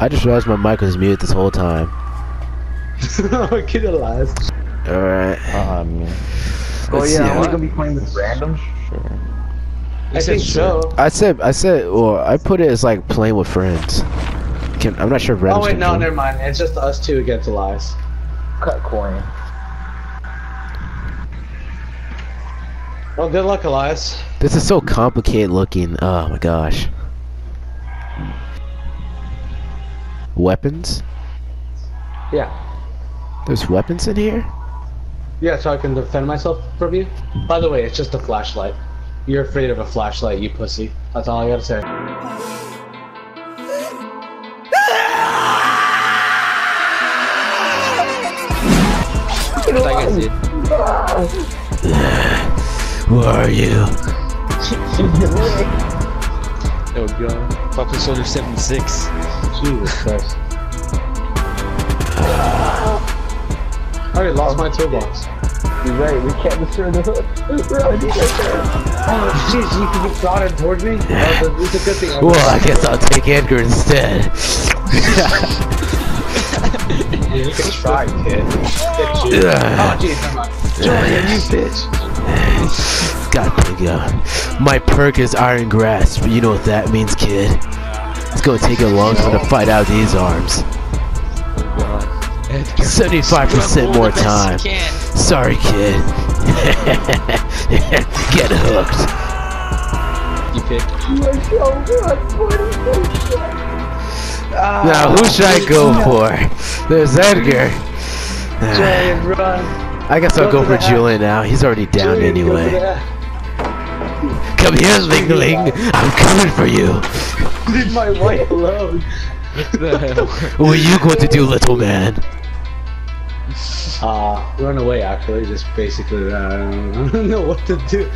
I just realized my mic was muted this whole time. Get alive. Alright. Um, Oh Let's yeah, see, are we gonna be playing this random? sure. I think so. I said, I said, well, I put it as like playing with friends. Can, I'm not sure if Oh wait, no, join. never mind. It's just us two against Elias. Cut coin. Well, good luck, Elias. This is so complicated looking. Oh my gosh. Weapons? Yeah. There's weapons in here? Yeah, so I can defend myself from you. By the way, it's just a flashlight. You're afraid of a flashlight, you pussy. That's all I gotta say. Who are you? Oh god. Buffalo Soldier 76. Jesus Christ. I already lost my toolbox. You're right, we can't destroy the hook. Oh, jeez, you can be prodded towards me? Oh, it's a good thing. Well, I guess I'll take Edgar instead. You can try, kid. Ugh. Oh, jeez, never mind. Julian, you bitch. God, pick up. My perk is Iron Grasp. You know what that means, kid. It's gonna take a long time to fight out these arms. 75% more Scramble the best time. Sorry, kid. Get hooked. You pick. Now, who should I go ah. for? There's Edgar. Julian, run. I guess I'll Go go for for Julian now. He's already down Julian, go anyway. That. Come here, Ling Ling. I'm coming for you. Leave my wife alone. What the hell? What are you going to do, little man? Uh, run away, actually. Just basically that. I don't, I don't know what to do.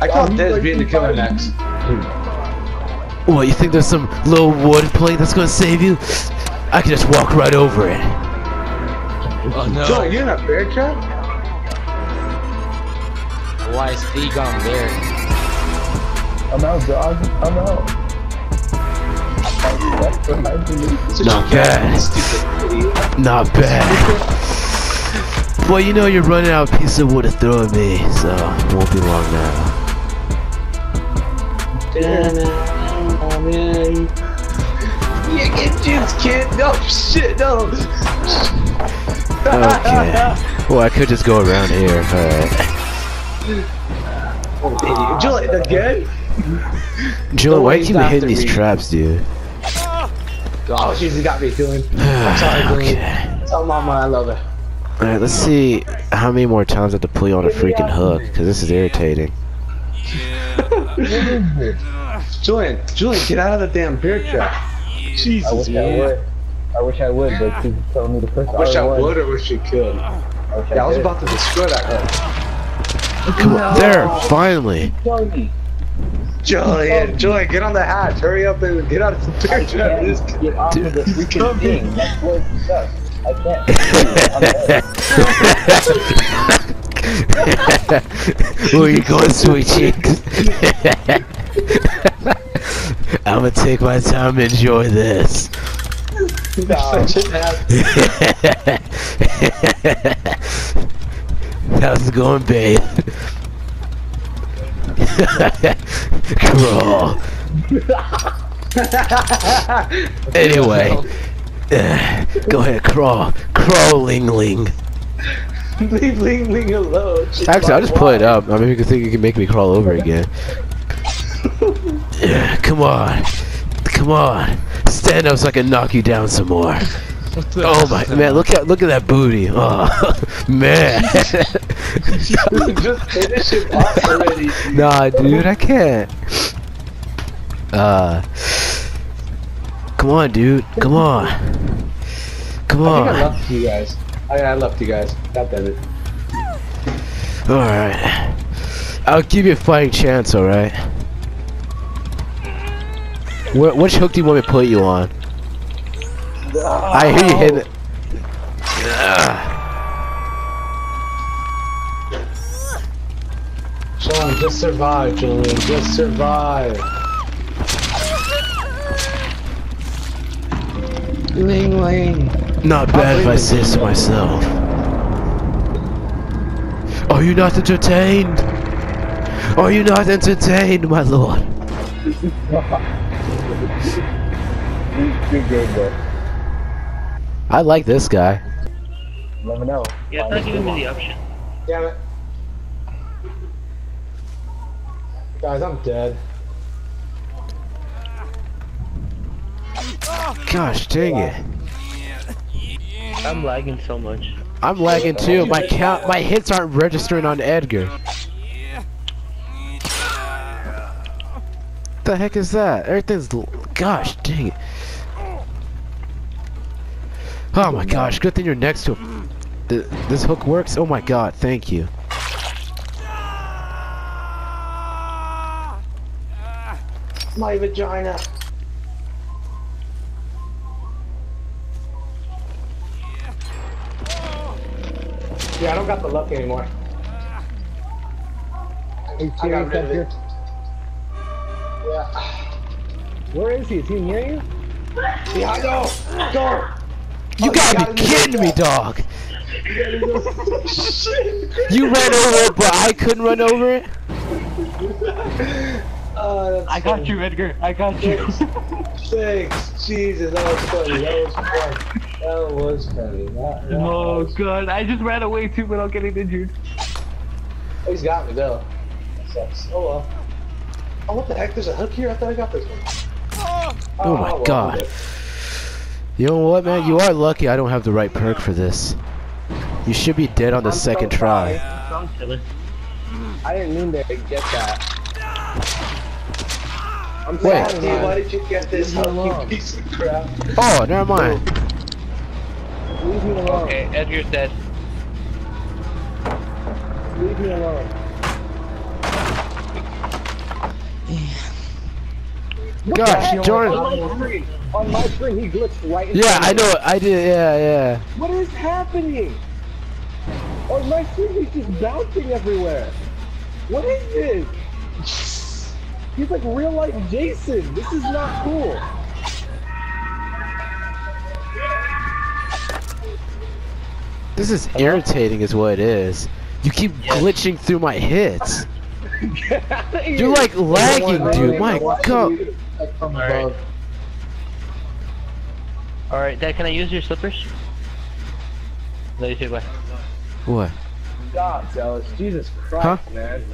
I call this being the killer next. What, you think there's some little wood plank that's gonna save you? I can just walk right over it. Oh no. Joe, you in a bear trap? Why is Egon there? I'm out, dog. I'm out. That's what I believe. Not bad. Stupid. Not bad. Well, you know you're running out of piece of wood to throw at me, so it won't be long now. Oh man. Yeah, get juice, kid. No shit, no. Okay. Well, I could just go around here. Alright. Idiot. you again? Julian, why you he's keep after hitting these me. traps, dude? Oh, oh jeez, he got me, Julian. I'm sorry, okay. Tell mama I love her. Alright, let's see how many more times I have to pull you on a freaking hook, because this is irritating. Julian, Julian, get out of the damn bear trap. I Jesus, wish I man. would. I wish I would, but she's telling me to push I wish I one. would or wish you could. I Yeah, I was about to destroy that guy. Come on, there, finally. Tony, Julian, Julian, get on the hatch. Hurry up and get out of the picture. I trap. This- can't get off of the freaking coming. thing. That's what sucks. I can't. I'm dead. Where you going, sweet cheeks? I'm gonna take my time and enjoy this. Such an ass. How's it going, babe? Crawl. Anyway, uh, go ahead, crawl, crawl, Ling Ling. Leave Ling Ling alone. She's Actually, I'll just pull it up. I mean, you can think you can make me crawl over again. Yeah, come on, come on, stand up so I can knock you down some more. Oh my man, look at look at that booty. Oh man. Just finish it off already. nah, dude, I can't. Uh, come on, dude, come on, come I think I on. left you guys. I, I left you guys. God damn it. All right, I'll give you a fighting chance. All right. Wh which hook do you want me to put you on? I hear you hitting. it. Sean, just survive, Julian. Just survive. Ling Ling. Not bad if I say so myself. Are you not entertained? Are you not entertained, my lord? Good game, bro. I like this guy. Let me know. Yeah, it's not giving me the option. Damn it. Guys, I'm dead. Gosh dang it. I'm lagging so much. I'm lagging too. My count, my hits aren't registering on Edgar. the heck is that? Everything's. Gosh dang it. Oh my gosh, good thing you're next to him. Th this hook works? Oh my god, thank you. My vagina. Yeah, I don't got the luck anymore. Are you I got serious, rid of it. Yeah. Where is he? Is he near you? Behind go! Go! You Oh, gotta be gotta kidding me, dog! You ran over it, but I couldn't run over it? That's I got you, Edgar. I got you. Thanks. Jesus, that was funny. That was funny. That was funny. Oh, that, that oh was- god, I just ran away too without getting injured. Oh, he's got me though. That sucks. Oh well. Oh, what the heck? There's a hook here? I thought I got this one. Oh, oh my well, God. You know what, man? You are lucky I don't have the right perk for this. You should be dead on the I'm so second try. Wrong, Taylor. I didn't mean to get that. I'm Wait. sorry, Dude, why did you get this Leave me hook, you alone. piece of crap? Oh, never mind. Leave me alone. Okay, Edgar's dead. Leave me alone. Gosh, Jordan. On my screen, on my screen, he glitched right in Yeah, I know. I did. Yeah, yeah. What is happening? On my screen, he's just bouncing everywhere. What is this? He's like real life Jason. This is not cool. This is irritating, is what it is. You keep glitching through my hits. Get out of here. You're like lagging, dude. My god. Alright. above. Alright, Dad, can I use your slippers? No, you too, bye. What? Stop, Zealous. Jesus Christ, Huh? man.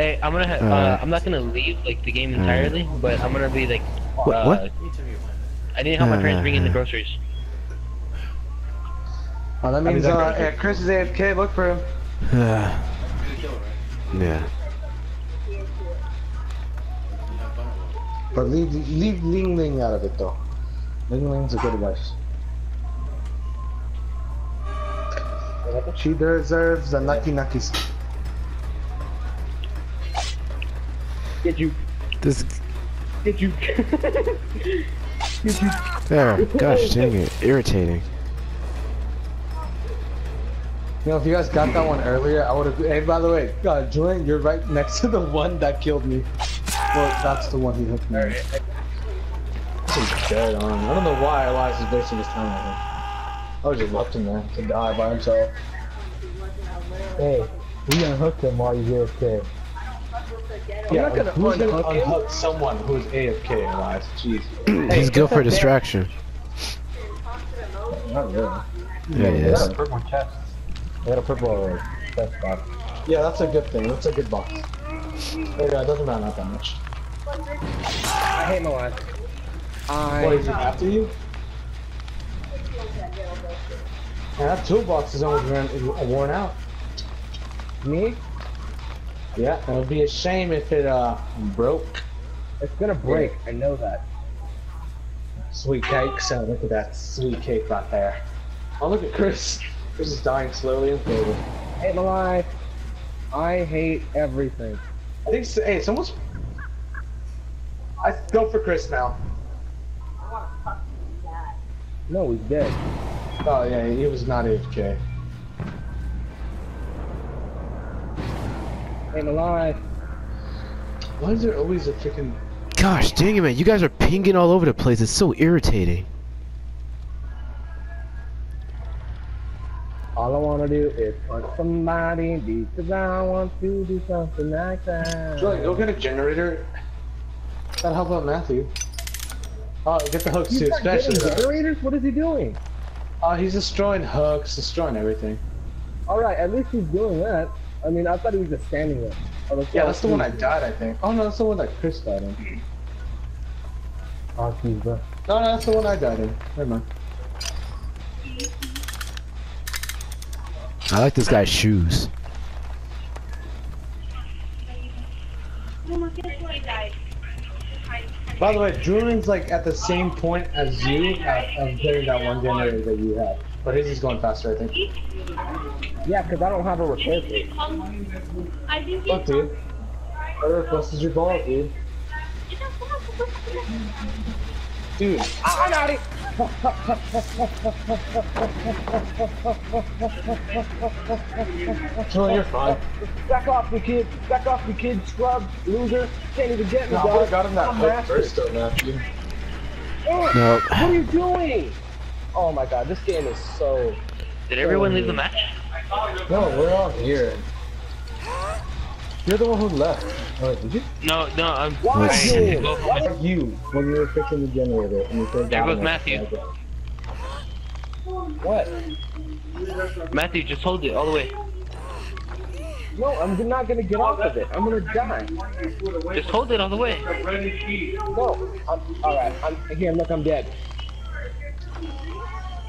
Hey, I'm gonna. Ha- uh, I'm not gonna leave like the game entirely, but I'm gonna be like. What- uh, what? I need to help my parents bring in the Uh, groceries. Oh, that means that uh, yeah, Chris is AFK. Look for him. yeah. But leave leave Ling Ling out of it though. Ling Ling's a good wife. She deserves a the Nucky Nuckies. Get you. This. Get you. Get you. There. Gosh dang it. Irritating. You know, if you guys got that one earlier, I would have. Hey, by the way, uh, Julian, you're right next to the one that killed me. Well, that's the one he hooked me. with. He's dead on. I don't know why Elias is wasting his time on him. I would just left him there to die by himself. Hey, we unhooked him while you're AFK. I'm yeah, not gonna who's gonna unhook unhook someone who's AFK, Elias? Jeez. He's good for distraction. Not really. Yeah, he is. purple chest. I got a purple chest box. Yeah, that's a good thing. That's a good box. Oh yeah, it doesn't matter not that much. I hate my life. I. What is he after you? And that toolbox is almost ran, worn out. Me? Yeah, it would be a shame if it uh broke. It's gonna break. I know that. Sweet cake. So look at that sweet cake right there. Oh look at Chris. Chris is dying slowly and slowly. hate my life. I hate everything. I think. s- Hey, someone's. I go for Chris now. No, he's dead. Oh yeah, he was not AFK. I'm alive. Why is there always a freaking... Gosh dang it, man. You guys are pinging all over the place. It's so irritating. All I want to do is punch somebody because I want to do something like that. Julian, go get a generator. That'll help out Matthew. Oh, get the hooks he's too, especially. generators? What is he doing? Oh, he's destroying hooks, destroying everything. Alright, at least he's doing that. I mean, I thought he was just standing there. Oh, that's Yeah, that's the oh, one I died, I think. Oh no, that's the one that Chris died in. Oh, he's bro. No, no, that's the one I died in. Never mind. I like this guy's shoes. By the way, Julian's like at the same point as you at, of getting that one generator that you have. But his is going faster, I think. Yeah, because I don't have a repair kit. I think Fuck, dude. Whatever busted your ball, dude. Dude, I got it! Julian, you're fine. Back off me, kid. Back off me, kid. Scrub, loser. Can't even get me, No, I dog. would've got him that I'm hook master. first, though, Matthew. Nope. What are you doing? Oh my god, this game is so. Did everyone leave the match? No, we're all here. You're the one who left. Oh, did you? No, no, I'm. Why Let's I- see. Go- Why You, when you were fixing the generator. And you said There goes Matthew. What? Matthew, just hold it all the way. No, I'm not gonna get off of it. I'm gonna die. Just hold it all the way. No. I'm, alright, I'm here. Look, I'm dead.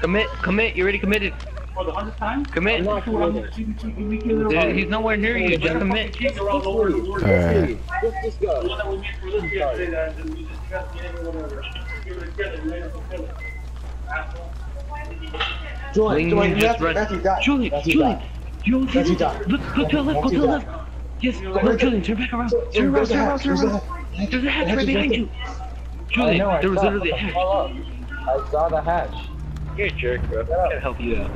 Commit, commit. You already committed. I'm Commit. not. Dude, he's nowhere near you. Just commit. Just leave. Just Alright. leave. Just, just go. Julian, Julian, Julian, just run. Julian, Julian. Julian, Matthew Julian. died. Look, go to the left. Go to the left. Yes. No, Julian, turn back around. Turn around. Turn around. Turn there's a around. hatch. There's a hatch hatch right behind you. Julian, there was literally a hatch. Fuck? I saw the hatch. You're a jerk, bro. I can't help you out.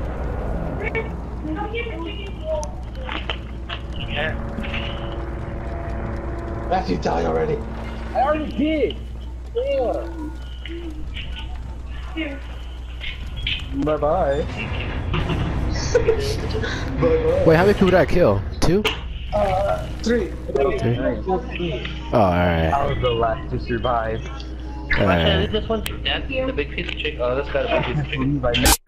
Yeah. Matthew died already. I already did. Yeah. Bye bye. bye bye. Wait, how many people did I kill? Two? Uh, three. Three. Oh, alright. I was the last to survive. Actually, I Alright. leave this one. That's the big piece of chicken. Oh, that's got